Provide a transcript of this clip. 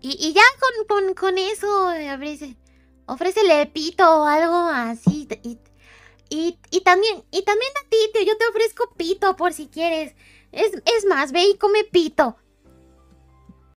Y, y ya con, con, eso, eh, ofrece, ofrécele pito o algo así. Y, y, y, también, y también a ti, tío, yo te ofrezco pito por si quieres. Es, es más, ve y come pito.